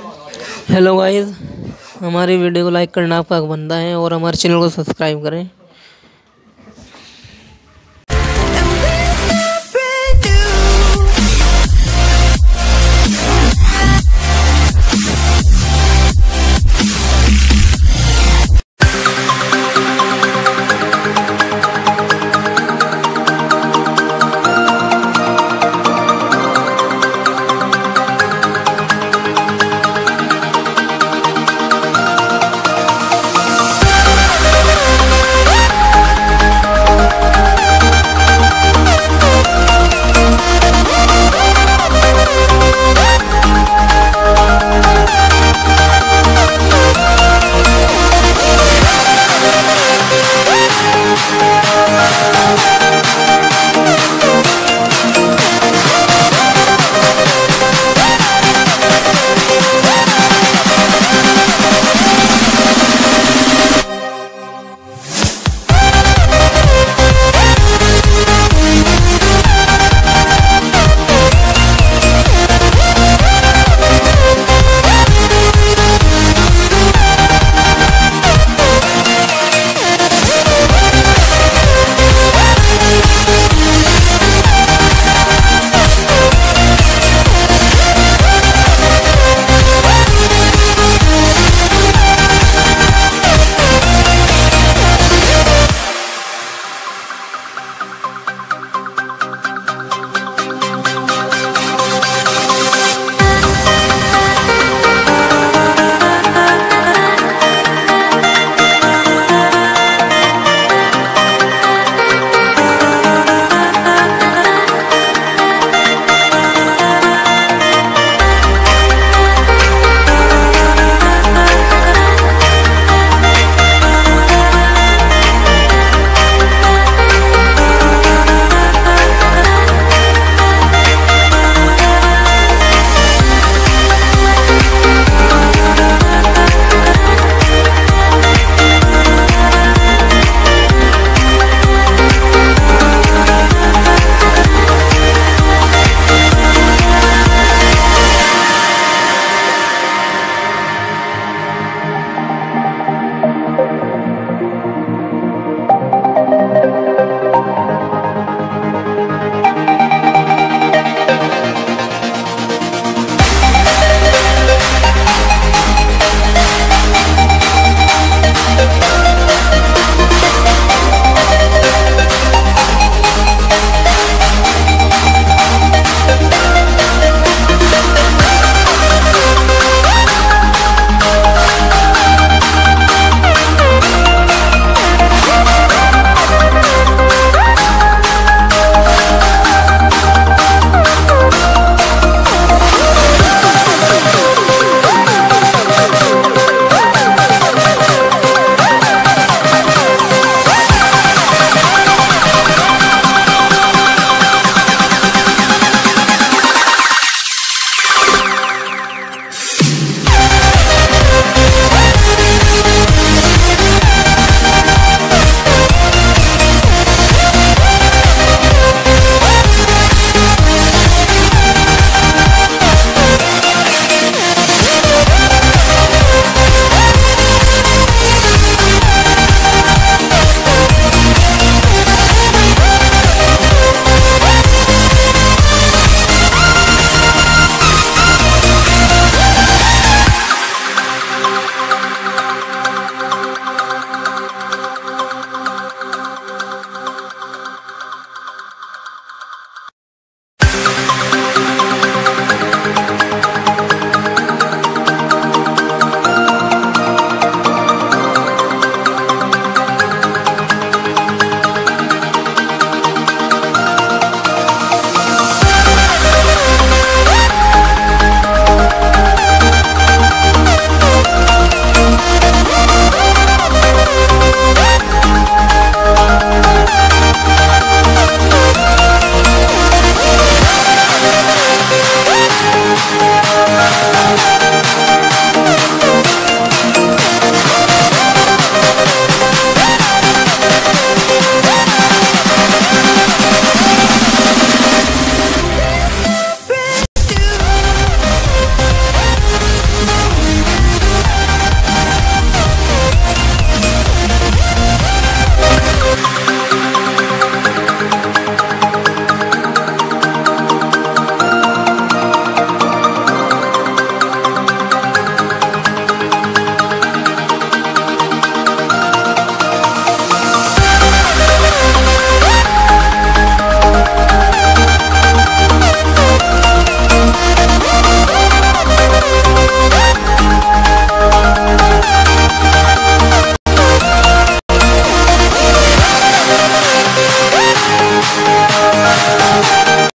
Hello guys हमारी video को like करना आपका बनता है और हमारे चैनल को सब्सक्राइब करें।